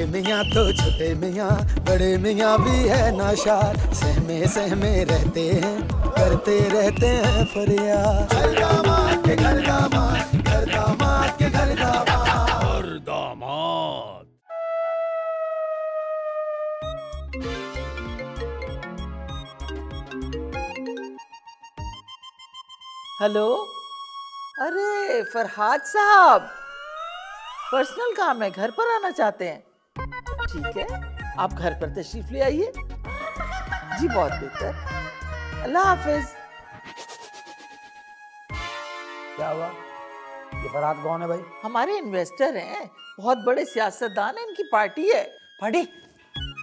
बड़े मियाँ तो छोटे मियाँ बड़े मियाँ भी है नाशार सहमे सहमे रहते हैं करते रहते हैं फरियाद। घर दामाद के घर दामाद घर दामाद के घर दामाद दामाद हेलो? अरे फरहाद साहब। पर्सनल काम है घर पर आना चाहते हैं। ठीक है? आप घर पर तशरीफ़ ले आइए। जी बहुत बेहतर। अल्लाह हाफिज। क्या हुआ? ये फरहाद कौन है भाई? हमारे इन्वेस्टर हैं। बहुत बड़े सियासतदान हैं इनकी पार्टी है। पार्टी?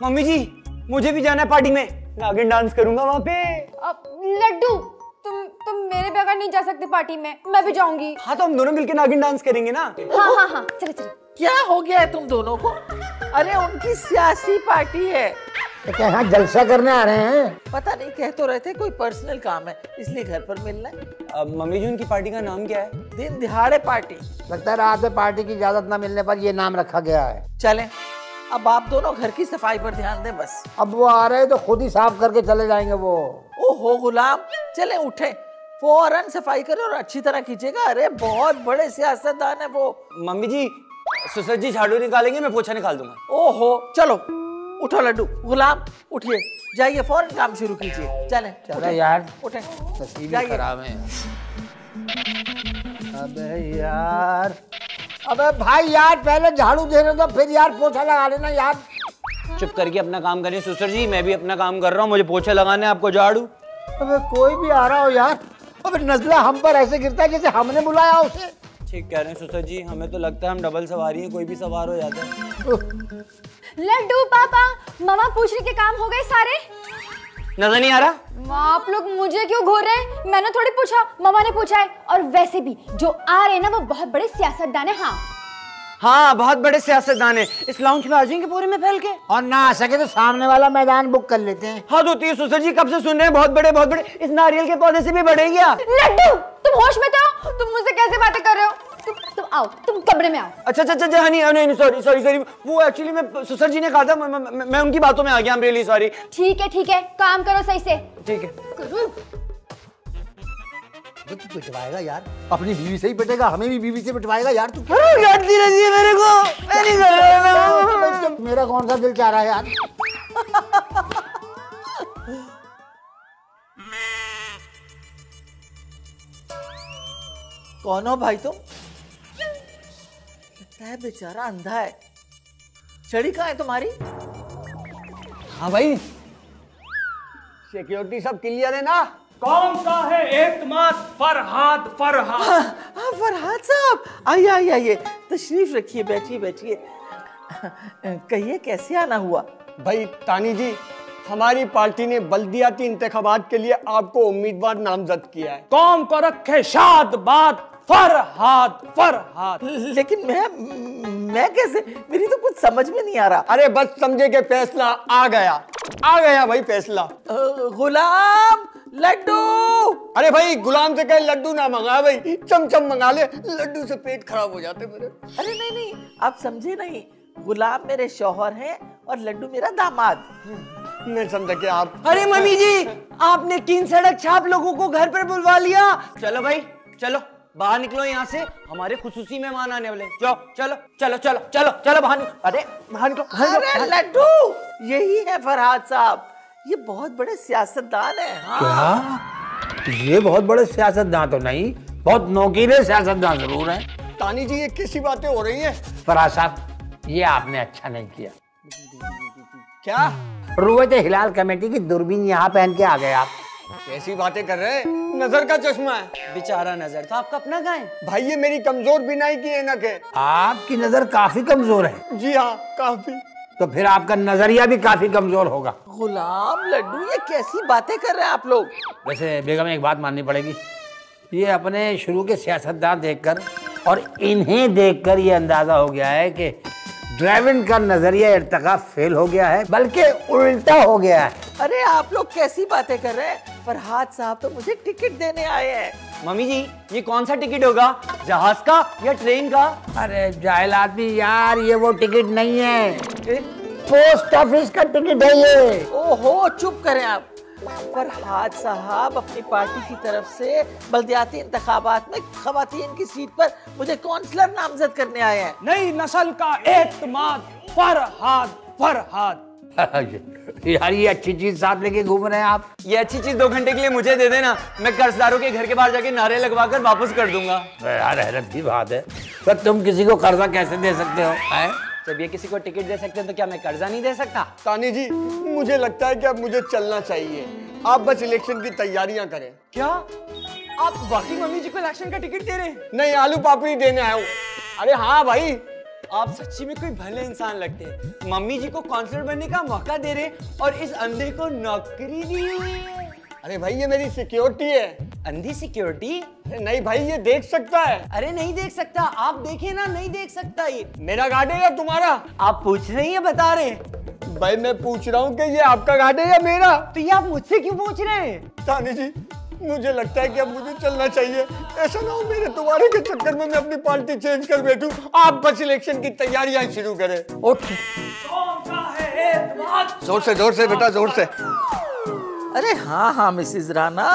मम्मी जी मुझे भी जाना है पार्टी में। नागिन डांस करूँगा वहाँ पे। अब लड्डू तुम तुम मेरे बगैर नहीं जा सकते पार्टी में मैं भी जाऊँगी। हाँ तो हम दोनों मिलके नागिन डांस करेंगे ना? हाँ हाँ हाँ चले चले। क्या हो गया है तुम दोनों को? अरे उनकी सियासी पार्टी है। तो क्या यहाँ जलसा करने आ रहे हैं? पता नहीं कह तो रहे थे कोई पर्सनल काम है इसलिए घर पर मिलना है। अब मम्मी जी उनकी पार्टी का नाम क्या है? दिन दिहाड़े पार्टी। लगता है रात में पार्टी की इजाज़त न मिलने पर ये नाम रखा गया है। चले अब आप दोनों घर की सफ़ाई पर ध्यान दें बस। अब वो आ रहे हैं तो खुद ही साफ़ करके चले जाएँगे वो। ओहो गुलाम! चले उठे। फ़ौरन सफ़ाई करें और अच्छी तरह खींचेगा अरे बहुत बड़े सियासतदान है वो। मम्मी जी सुसर जी झाड़ू निकालेंगे मैं पोछा निकाल दूँगा। ओहो चलो उठो लड्डू। गुलाम उठिए। जाइए फ़ौरन काम शुरू कीजिए। चलें चलो। यार उठें। खराब है। अबे यार अबे भाई यार पहले झाड़ू दे रहे तो फिर यार पोछा लगा लेना यार। चुप करके अपना काम करिए सुसर जी मैं भी अपना काम कर रहा हूँ मुझे पोछे लगाने हैं, आपको झाड़ू। अबे कोई भी आ रहा हो यार अबे नजला हम पर ऐसे गिरता है जैसे हमने बुलाया उसे। ठीक कह रहे हैं सुसर जी हमें तो लगता है हम डबल सवारी हैं कोई भी सवार हो जाता है। लड्डू पापा मामा पूछने के काम हो गए सारे? नज़र नहीं आ रहा? आप लोग मुझे क्यों घूर रहे हैं? मैंने थोड़ी पूछा मामा ने पूछा है। और वैसे भी जो आ रहे हैं ना वो बहुत बड़े सियासतदान है हाँ। हाँ बहुत बड़े सियासतदान है। इस लाउंज में आ जाएँगे पूरे में फैल के? और ना आ सके तो सामने वाला मैदान बुक कर लेते हैं। हाँ है सुसर जी कब से सुन रहे हैं? बहुत बड़े बहुत बड़े। इस नारियल के पौधे से भी बड़े क्या लड्डू! तुम होश में तो हो? तुम मुझसे कैसे बातें कर रहे हो? तुम तुम आओ तुम कमरे में आओ। अच्छा अच्छा अच्छा हाँ, नहीं सॉरी सॉरी सॉरी वो एक्चुअली मैं सुसर जी ने कहा था मैं, मैं, मैं उनकी बातों में आ गया रियली सॉरी ठीक है ठीक है काम करो सही से। ठीक है। करो। तो तू पिटवाएगा यार अपनी बीवी से ही पिटेगा हमें भी बीवी से पिटवाएगा यार तू। रहती है मेरे को। मैं नहीं कर रहा मेरा कौन सा दिल चाह रहा है यार? कौन हो भाई तुम? लगता है बेचारा अंधा है। छड़ी कहाँ है तुम्हारी? हाँ भाई। सिक्योरिटी सब क्लियर है ना? कौन सा है एतमाद फरहाद फरहाद? हाँ फरहाद साहब। आइए आइए आइए। तशरीफ़ रखिए बैठिए बैठिए। कहिए कैसे आना हुआ? भाई तानी जी हमारी पार्टी ने बल्दियाती इंतखाबात के लिए आपको उम्मीदवार नामजद किया है। कौम को रखे शाद बाद फरहाद फरहाद। लेकिन मैं मैं कैसे? मेरी तो कुछ समझ में नहीं आ रहा। अरे बस समझे के फैसला आ गया। आ गया भाई फैसला। गुलाम लड्डू। अरे भाई गुलाम से कहे लड्डू ना मंगा भाई। चमचम मंगा ले लड्डू से पेट खराब हो जाते मेरे। अरे नहीं नहीं आप समझे नहीं। गुलाम मेरे शोहर हैं और लड्डू मेरा दामाद। मैं समझा कि आप? अरे मम्मी जी आपने तीन सड़क छाप लोगों को घर पर बुलवा लिया। चलो भाई चलो। बाहर निकलो यहाँ से हमारे खुसूसी मेहमान आने वाले। जाओ चलो चलो चलो चलो चलो बाहर निकलो। अरे बाहर निकलो अरे लड्डू! यही है फरहाद साहब। ये बहुत बड़े सियासतदान हैं। हाँ। क्या? ये बहुत बड़े सियासतदान तो नहीं बहुत नौकीले सियासतदान ज़रूर है। तानी जी ये कैसी बातें हो रही है? फराज साहब ये आपने अच्छा नहीं किया। क्या? रुवत हिलाल कमेटी की दूरबीन यहाँ पहन के आ गए आप। कैसी बातें कर रहे हैं? नज़र का चश्मा है। बेचारा नज़र तो आपका अपना कहाँ है? भाई ये मेरी कमज़ोर बिनाई की ऐनक है आपकी नज़र काफ़ी कमज़ोर है। जी हाँ काफ़ी। तो फिर आपका नज़रिया भी काफ़ी कमज़ोर होगा। गुलाम लड्डू ये कैसी बातें कर रहे हैं आप लोग? वैसे बेगम एक बात माननी पड़ेगी। ये अपने शुरू के सियासतदान देखकर और इन्हें देखकर ये अंदाज़ा हो गया है कि ड्राइविंग का नज़रिया इर्तका फेल हो गया है बल्कि उल्टा हो गया है। अरे आप लोग कैसी बातें कर रहे हैं? फरहाद साहब तो मुझे टिकट देने आए हैं। मम्मी जी ये कौन सा टिकट होगा? जहाज़ का या ट्रेन का? अरे जाहिल आदमी यार ये वो टिकट नहीं है। पोस्ट ऑफ़िस का टिकट है ये। ओहो चुप करें आप। फरहाद साहब अपनी पार्टी की तरफ़ से बल्दियाती इंतखाबात में खवातीन की सीट पर मुझे काउंसलर नामजद करने आए हैं। नई नस्ल का एतमाद फरहाद फरहाद। यार ये अच्छी चीज़ साथ लेके घूम रहे हैं आप। ये अच्छी चीज़ दो घंटे के लिए मुझे दे देना। मैं कर्जदारों के घर के बाहर जाके नारे लगवा कर वापस कर दूँगा। यार हैरत की बात है। पर तुम किसी को कर्जा कैसे दे सकते हो हैं? जब ये किसी को टिकट दे सकते हैं तो क्या मैं कर्जा नहीं दे सकता? तानी जी मुझे लगता है कि अब मुझे चलना चाहिए। आप बस इलेक्शन की तैयारियाँ करें। क्या? आप बाकी मम्मी जी को इलेक्शन का टिकट दे रहे हैं? नहीं आलू पापड़ी देने आया हूँ। अरे हाँ भाई आप सच्ची में कोई भले इंसान लगते हैं। मम्मी जी को काउंसलर बनने का मौका दे रहे और इस अंधे को नौकरी दी हुई है। अरे भाई ये मेरी सिक्योरिटी है। अंधी सिक्योरिटी नहीं भाई ये देख सकता है। अरे नहीं देख सकता। आप देखे ना नहीं देख सकता ये। मेरा गाड़ी है या तुम्हारा? आप पूछ रहे हैं बता रहे भाई मैं पूछ रहा हूँ कि ये आपका गाड़ी है या मेरा? तो ये आप मुझसे क्यों पूछ रहे हैं? तानी जी मुझे लगता है कि अब मुझे चलना चाहिए। ऐसा ना हो मेरे तुम्हारे के चक्कर में मैं अपनी पार्टी चेंज कर बैठूं। आप बस इलेक्शन की तैयारियाँ शुरू करें। उठ ज़ोर से ज़ोर से बेटा ज़ोर से। अरे हाँ हाँ मिसिज राना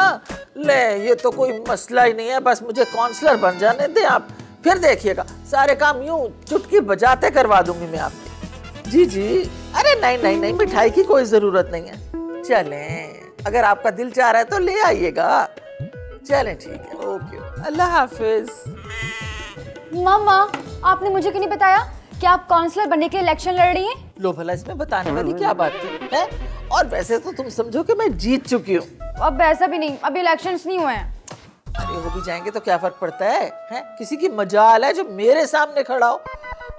ले ये तो कोई मसला ही नहीं है बस मुझे काउंसलर बन जाने दे आप। फिर देखिएगा सारे काम यूँ चुटकी बजाते करवा दूँगी मैं आपके। जी जी। अरे नहीं नहीं नहीं मिठाई की कोई ज़रूरत नहीं है। चलें। अगर आपका दिल चाह रहा है तो ले आइएगा। चलें ठीक है। ओके। अल्लाह हाफिज। मम्मा आपने मुझे क्यों नहीं बताया? कि आप काउंसलर बनने के लिए इलेक्शन लड़ रही हैं? लो भला इसमें बताने वाली क्या बात थी है? और वैसे तो तुम समझो कि मैं जीत चुकी हूँ। अब वैसा भी नहीं अभी इलेक्शंस नहीं हुए हैं। अरे हो भी जाएँगे तो क्या फ़र्क पड़ता है हैं? किसी की मजाल है जो मेरे सामने खड़ा हो।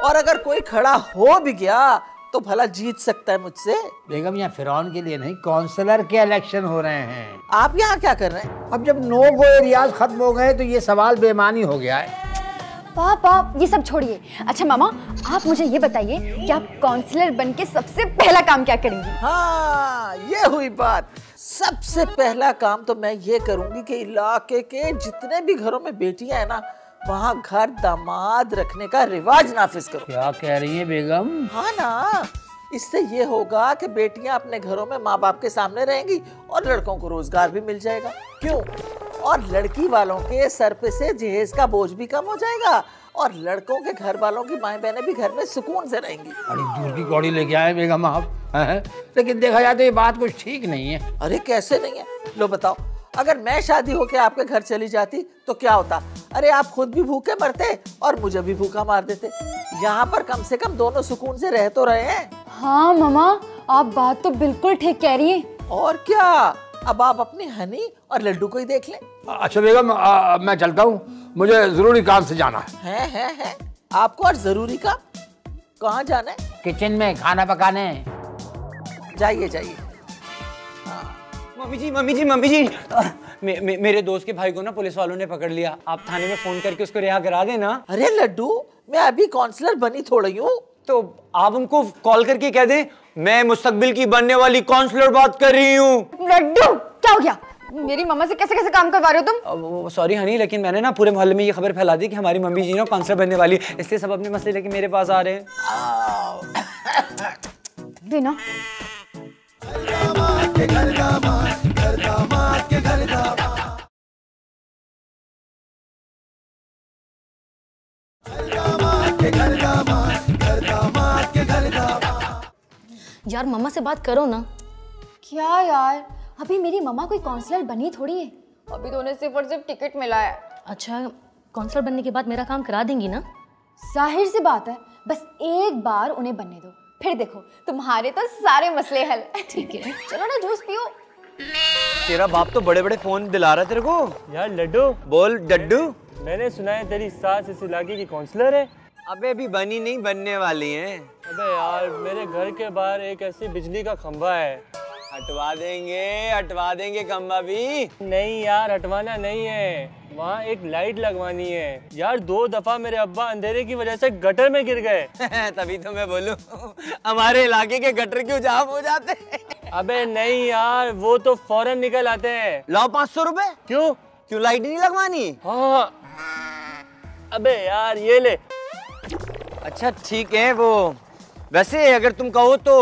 और अगर कोई खड़ा हो भी गया तो भला जीत सकता है मुझसे? बेगम यहाँ फिरौन के लिए नहीं काउंसलर के इलेक्शन हो रहे हैं। आप यहाँ क्या कर रहे हैं? अब जब नो गो एरियाज़ खत्म हो गए तो ये सवाल बेमानी हो गया है। पापा ये सब छोड़िए। अच्छा मामा आप मुझे ये बताइए कि आप काउंसलर बन के सबसे पहला काम क्या करेंगे? हाँ ये हुई बात। सबसे पहला काम तो मैं ये करूँगी कि इलाके के जितने भी घरों में बेटियाँ हैं ना वहाँ घर दामाद रखने का रिवाज नाफिज करूँ। क्या कह रही है बेगम? हाँ ना। इससे ये होगा कि बेटियाँ अपने घरों में माँ बाप के सामने रहेंगी और लड़कों को रोज़गार भी मिल जाएगा। क्यों? और लड़की वालों के सर पे से जहेज का बोझ भी कम हो जाएगा और लड़कों के घर वालों की माएँ बहनें भी घर में सुकून से रहेंगी। अरे दूर की कौड़ी लेके आए बेगम आप लेकिन देखा जाए तो ये बात कुछ ठीक नहीं है। अरे कैसे नहीं है? लो बताओ। अगर मैं शादी होके आपके घर चली जाती तो क्या होता? अरे आप खुद भी भूखे मरते और मुझे भी भूखा मार देते। यहाँ पर कम से कम दोनों सुकून से रह तो रहे हैं। हाँ मामा आप बात तो बिल्कुल ठीक कह रही हैं। और क्या? अब आप अपनी हनी और लड्डू को ही देख लें। अच्छा बेगम मैं चलता हूँ। मुझे ज़रूरी काम से जाना है। है है है। आपको और ज़रूरी काम? कहाँ जाना है? किचन में खाना पकाने जाइए जाइए। मम्मी जी मम्मी जी मम्मी जी। मे, मे, मेरे दोस्त के भाई को ना पुलिस वालों ने पकड़ लिया। आप थाने में फ़ोन करके उसको रिहा करा देना। अरे लड्डू मैं अभी काउंसलर बनी थोड़ी हूँ। तो आप उनको कॉल करके कह दें मैं मुस्तकबिल की बनने वाली काउंसलर बात कर रही हूँ। लड्डू क्या हो गया? मेरी मम्मा से कैसे कैसे काम करवा रहे हो तुम? सॉरी हनी लेकिन मैंने ना पूरे मोहल्ले में ये खबर फैला दी कि हमारी मम्मी जी ना काउंसलर बनने वाली है। इसलिए सब अपने मसले लेके मेरे पास आ रहे हैं। यार मम्मा से बात करो ना। क्या यार? अभी मेरी मम्मा कोई काउंसलर बनी थोड़ी है। अभी तो उन्हें सिर्फ़ और सिर्फ़ टिकट मिला है। अच्छा काउंसलर बनने के बाद मेरा काम करा देंगी ना? ज़ाहिर सी बात है बस एक बार उन्हें बनने दो। फिर देखो तुम्हारे तो सारे मसले हल। ठीक है। चलो ना जूस पियो। तेरा बाप तो बड़े बड़े फ़ोन दिला रहा है तेरे को। यार लड्डू। बोल डड्डू। मैंने सुना है तेरी सास इस इलाके की काउंसलर है। अबे अभी बनी नहीं बनने वाली है। अबे यार मेरे घर के बाहर एक ऐसी बिजली का खंभा है। हटवा देंगे हटवा देंगे खम्बा भी। नहीं यार हटवाना नहीं है। वहाँ एक लाइट लगवानी है। यार दो दफ़ा मेरे अब्बा अंधेरे की वजह से गटर में गिर गए। तभी तो मैं बोलूँ हमारे इलाके के गटर क्यों जाम हो जाते अबे नहीं यार वो तो फ़ौरन निकल आते हैं। लाओ पाँच सौ रूपए। क्यों? क्यों लाइट नहीं लगवानी? हाँ। अबे यार ये ले। अच्छा ठीक है वो वैसे अगर तुम कहो तो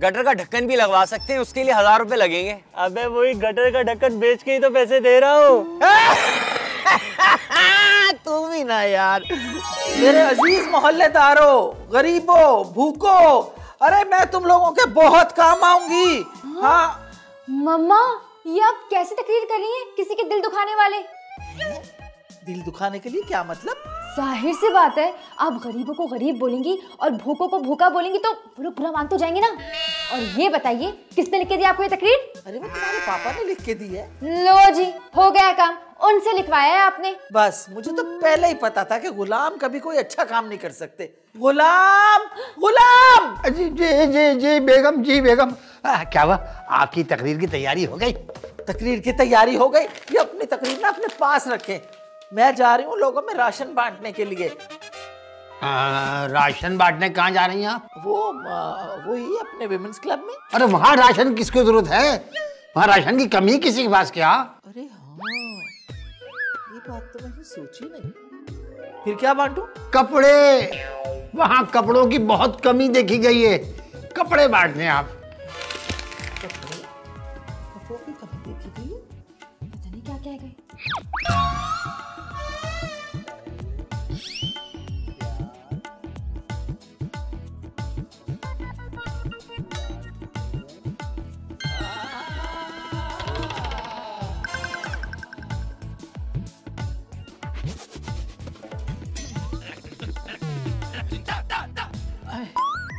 गटर का ढक्कन भी लगवा सकते हैं उसके लिए हज़ार रुपए लगेंगे। अबे वही गटर का ढक्कन बेच के ही तो पैसे दे रहा हूँ। तू भी ना यार। मेरे अज़ीज़ मोहल्लेदारों गरीबों भूखों अरे मैं तुम लोगों के बहुत काम आऊँगी। हाँ। मम्मा ये आप कैसे तकरीर कर रही हैं किसी के दिल दुखाने वाले? दिल दुखाने के लिए क्या मतलब? ज़ाहिर सी बात है आप गरीबों को गरीब बोलेंगी और भूखों को भूखा बोलेंगी तो वो लोग बुरा मान तो जाएँगे ना। और ये बताइए किसने लिख के दिया आपको ये तकरीर? अरे वो तुम्हारे पापा ने लिख के दी है। लो जी हो गया काम उनसे लिखवाया है आपने। बस मुझे तो पहले ही पता था कि गुलाम कभी कोई अच्छा काम नहीं कर सकते। गुलाम गुलाम! जी जी जी जी बेगम जी बेगम। आ, क्या हुआ? आपकी तकरीर की तैयारी हो गई? तकरीर की तैयारी हो गई? ये अपनी तकरीर ना अपने पास रखें। मैं जा रही हूँ लोगों में राशन बांटने के लिए। आ, राशन बांटने कहाँ जा रही हैं आप? वो आ, वही अपने विमेंस क्लब में। अरे वहाँ राशन किसकी ज़रूरत है? वहाँ राशन की कमी किसी के पास क्या? अरे हाँ ये बात तो मैंने सोची नहीं। फिर क्या बांटू? कपड़े। वहाँ कपड़ों की बहुत कमी देखी गई है। कपड़े बांटने आप।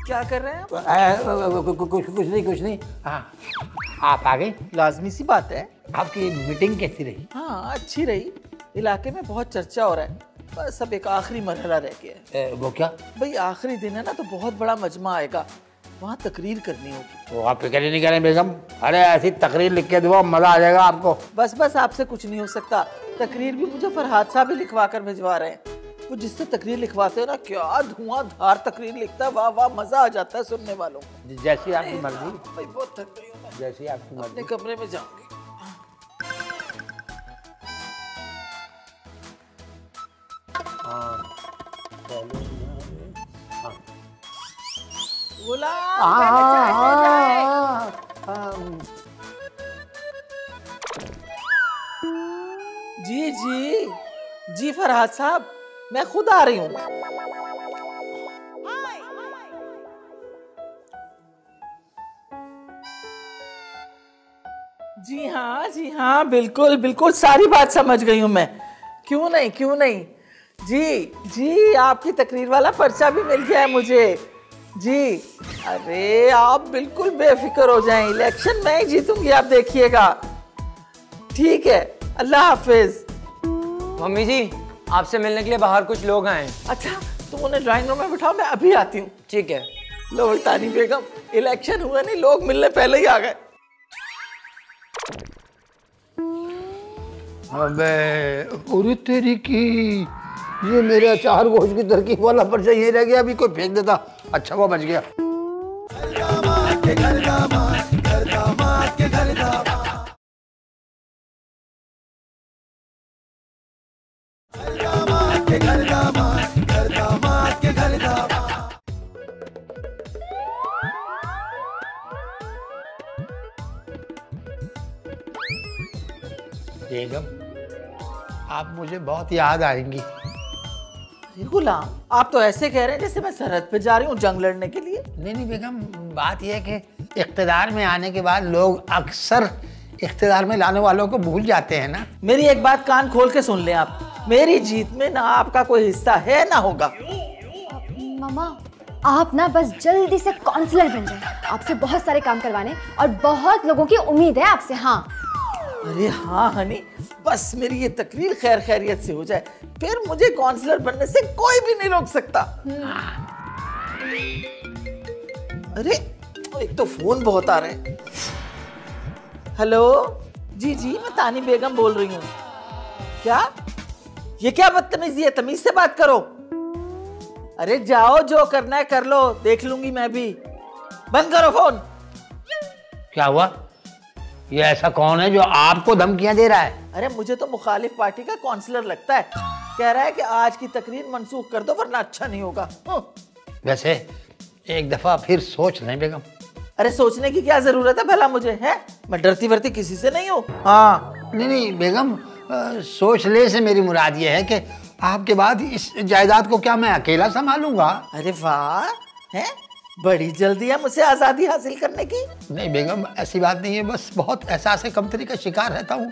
क्या कर रहे हैं आप? कु- कुछ कुछ नहीं कुछ नहीं। हाँ आप आ गए लाजमी सी बात है। आपकी मीटिंग कैसी रही? हाँ अच्छी रही। इलाके में बहुत चर्चा हो रहा है। बस अब एक आखिरी मरहला रह गया है। वो क्या? भाई आखिरी दिन है ना तो बहुत बड़ा मजमा आएगा। वहाँ तकरीर करनी होगी। वो आप फ़िक्र ही नहीं करें बेगम। अरे ऐसी तकरीर लिख के दो मज़ा आ जाएगा आपको। बस बस आपसे कुछ नहीं हो सकता। तकरीर भी मुझे फरहाद साहब ही लिखवा कर भिजवा रहे हैं। वो जिससे तकरीर लिखवाते हैं ना क्या धुआंधार तकरीर लिखता है वाह वाह मज़ा आ जाता है सुनने वालों को। जैसी आपकी मर्ज़ी। भाई बहुत थक गई हूँ जैसी आपकी मर्ज़ी। अपने कमरे में जाऊँगी। पहले चाय ले जाए। जी जी। जी फरहाद साहब। मैं खुद आ रही हूँ। जी हाँ जी हाँ बिल्कुल बिल्कुल, सारी बात समझ गई हूँ मैं। क्यों नहीं क्यों नहीं? जी जी, आपकी तकरीर वाला पर्चा भी मिल गया है मुझे। जी, अरे, आप बिल्कुल बेफिक्र हो जाएँ। इलेक्शन मैं ही जीतूँगी, आप देखिएगा। ठीक है, अल्लाह हाफिज। मम्मी जी आपसे मिलने के लिए बाहर कुछ लोग आए। अच्छा तुम उन्हें ड्राइंग रूम में बिठाओ मैं अभी आती हूँ। ठीक है। लो तानी बेगम इलेक्शन हुआ नहीं लोग मिलने पहले ही आ गए। अबे अरे तेरी की ये मेरे अचार गोश्त की तरकीब वाला पर्चा ये रह गया अभी कोई फेंक देता। अच्छा वो बच गया। मुझे बहुत याद आएँगी। गुलाम आप तो ऐसे कह रहे हैं जैसे मैं सरहद पे जा रही हूँ जंग लड़ने के लिए। नहीं नहीं बेगम बात यह है कि इख्तदार में आने के बाद लोग अक्सर इख्तदार में लाने वालों को भूल जाते हैं ना। मेरी एक बात कान खोल के सुन लें आप। मेरी जीत में ना आपका कोई हिस्सा है ना होगा। मामा आप ना बस जल्दी से काउंसलर बन जाए। आपसे बहुत सारे काम करवाने और बहुत लोगों की उम्मीद है आपसे हाँ। अरे हाँ हनी बस मेरी ये तकरीर खैर खैरियत से हो जाए। फिर मुझे काउंसलर बनने से कोई भी नहीं रोक सकता। अरे, एक तो फ़ोन बहुत आ रहे हैं। हेलो जी जी, मैं तानी बेगम बोल रही हूँ। क्या? ये क्या बदतमीजी है? तमीज से बात करो। अरे, जाओ, जो करना है कर लो। देख लूँगी मैं भी। बंद करो फ़ोन क्या हुआ? ये ऐसा कौन है जो आपको धमकियाँ दे रहा है? अरे मुझे तो मुखालिफ पार्टी का काउंसलर लगता है। कह रहा है कि आज की तकरीर मनसूख कर दो वरना अच्छा नहीं होगा। हम्म। वैसे एक दफ़ा फिर सोच लें बेगम। अरे सोचने की क्या ज़रूरत है भला मुझे है? मैं डरती वरती किसी से नहीं हूँ। हाँ। नहीं नहीं बेगम सोच ले से मेरी मुराद ये है कि आपके बाद इस जायदाद को क्या मैं अकेला संभालूँगा? अरे वाह है? बड़ी जल्दी है मुझसे आज़ादी हासिल करने की। नहीं बेगम ऐसी बात नहीं है बस बहुत एहसास कमतरी का शिकार रहता हूँ।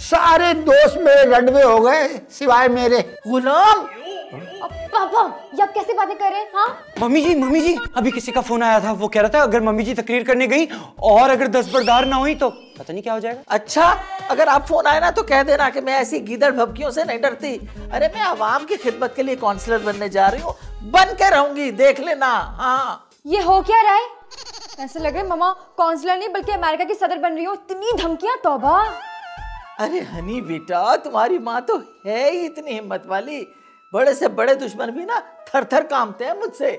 सारे दोस्त मेरे रनवे हो गए सिवाय मेरे। गुलाम! पापा ये आप कैसे बातें कर रहे हैं हाँ? मम्मी जी मम्मी जी अभी किसी का फ़ोन आया था वो कह रहा था अगर मम्मी जी तकरीर करने गई और अगर दस बरदार ना हुई तो पता नहीं क्या हो जाएगा। अच्छा अगर आप फ़ोन आए ना तो कह देना कि मैं ऐसी गीदड़ भबकियों से नहीं डरती। अरे मैं आवाम की खिदमत के लिए काउंसलर बनने जा रही हूँ। बन के रहूँगी देख लेना हाँ। ये हो क्या रहा है? ऐसे लग रहा है मामा काउंसलर नहीं बल्कि अमेरिका की सदर बन रही हो। इतनी धमकियाँ तौबा। अरे हनी बेटा तुम्हारी माँ तो है ही इतनी हिम्मत वाली। बड़े से बड़े दुश्मन भी ना थर थर कामते हैं मुझसे।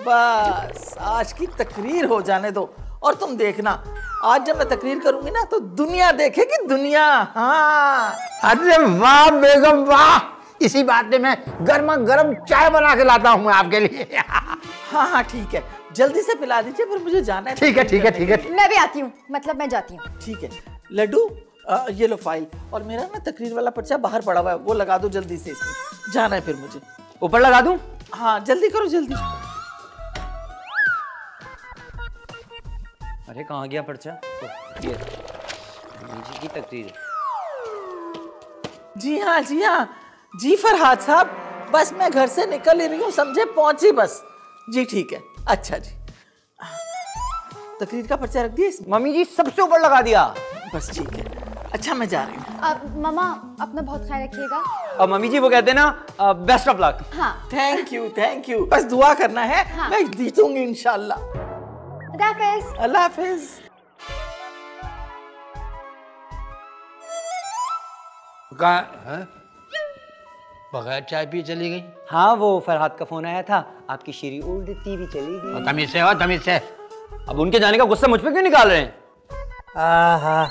बस आज की तकरीर हो जाने दो। और तुम देखना आज जब मैं तकरीर करूँगी ना तो दुनिया देखेगी दुनिया। हाँ। अरे वाह बेगम वाह। इसी बात में मैं गर्मा गर्म चाय बना के लाता हूँ आपके लिए। हाँ हाँ ठीक है। जल्दी से पिला दीजिए फिर मुझे जाना है। ठीक है ठीक है ठीक है। मैं भी आती हूँ मतलब मैं जाती हूँ। ठीक है। लड्डू ये लो फ़ाइल और मेरा ना तकरीर वाला पर्चा बाहर पड़ा हुआ है वो लगा दो जल्दी से इसमें। जाना है फिर मुझे। ऊपर लगा दूँ? हाँ जल्दी करो जल्दी। अरे कहाँ गया पर्चा? ओ, ये जी की तकरीर। जी हाँ जी हाँ। जी फरहाद साहब बस मैं घर से निकल ही रही हूँ समझे? पहुँची बस। जी ठीक है। अच्छा जी। तकरीर का पर्चा रख दिया मम्मी जी सबसे ऊपर लगा दिया। बस ठीक है। अच्छा मैं जा रही हूँ। अब मामा अपना बहुत ख्याल रखिएगा। अब मम्मी जी वो कहते हैं ना बेस्ट ऑफ़ लक हाँ। थैंक यू थैंक यू बस दुआ करना है हाँ। मैं जीतूँगी हाफिज। अल्लाह हाफिज। कहा हैं? बगैर चाय पिए चली गई। हाँ वो फरहाद का फ़ोन आया था। आपकी शीरी उड़ती भी चली गई। तमीज से हो तमीज से। अब उनके जाने का गुस्सा मुझ पे क्यों निकाल रहे हैं? आहा।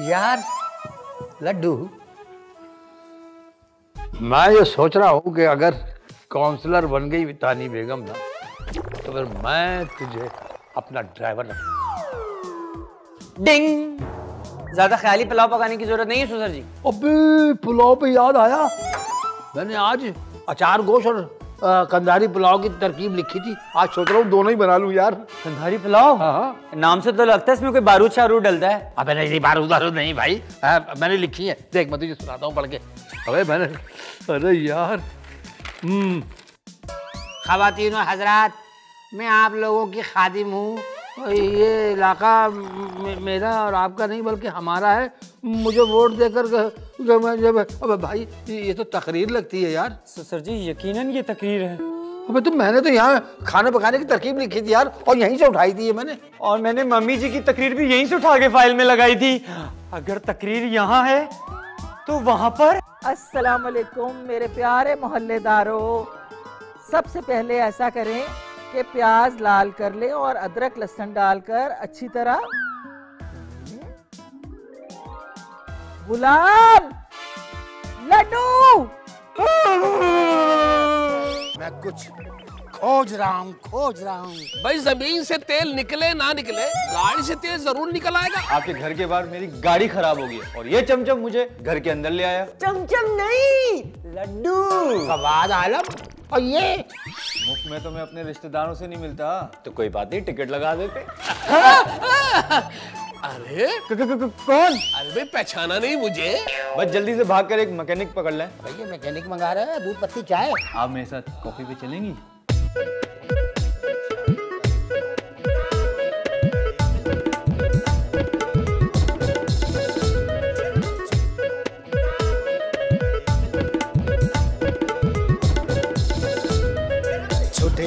यार लड्डू। मैं ये सोच रहा हूँ कि अगर काउंसलर बन गई तानी बेगम ना तो फिर मैं तुझे अपना ड्राइवर रख डिंग। ज़्यादा ख्याली पुलाव पकाने की ज़रूरत नहीं है सुसर जी। अबे पुलाव पे याद आया? मैंने आज अचार गोश और अ, कंधारी पुलाव की तरकीब लिखी थी। आज सोच रहा हूँ दोनों ही बना लूँ यार। कंधारी पुलाव? हाँ हाँ। नाम से तो लगता है इसमें कोई बारूद शारूद डलता है। अबे नहीं बारूद बारूद नहीं भाई। आ, मैंने लिखी है। देख मैं तुझे सुनाता हूँ पढ़ के। अरे मैंने अरे यार। हम्म। खातिन हजरात मैं आप लोगों की खादिम हूँ। ये इलाका मेरा और आपका नहीं बल्कि हमारा है। मुझे वोट देकर जब अबे भाई ये तो तकरीर लगती है यार। सुसर जी यकीनन ये तकरीर है। अबे तो मैंने तो यहाँ खाना पकाने की तरकीब लिखी थी यार और यहीं से उठाई थी ये मैंने। और मैंने मम्मी जी की तकरीर भी यहीं से उठा के फ़ाइल में लगाई थी। अगर तकरीर यहाँ है तो वहाँ पर अस्सलाम वालेकुम मेरे प्यारे मोहल्लेदारों। सबसे पहले ऐसा करें कि प्याज लाल कर ले और अदरक लहसुन डालकर अच्छी तरह। गुलाब लड्डू। मैं कुछ खोज रहा हूँ खोज रहा हूँ। भाई ज़मीन से तेल निकले ना निकले गाड़ी से तेल ज़रूर निकल आएगा। आपके घर के बाहर मेरी गाड़ी खराब हो गई और ये चमचम मुझे घर के अंदर ले आया। चमचम नहीं लड्डू। आलम। और ये मुफ़्त में तो मैं अपने रिश्तेदारों से नहीं मिलता। तो कोई बात नहीं टिकट लगा देते। अरे कौन? अरे भाई पहचाना नहीं मुझे। बस जल्दी से भाग कर एक मैकेनिक पकड़ लें। भैया मैकेनिक मंगा रहे हैं दूध पत्ती चाय। आप मेरे साथ कॉफ़ी पे चलेंगी?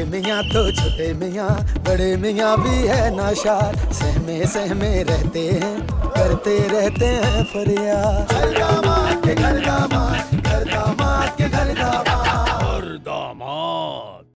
मियाँ तो छोटे मियाँ, बड़े मियाँ भी है नाशा सहमे सहमे रहते हैं, करते रहते हैं फरिया घर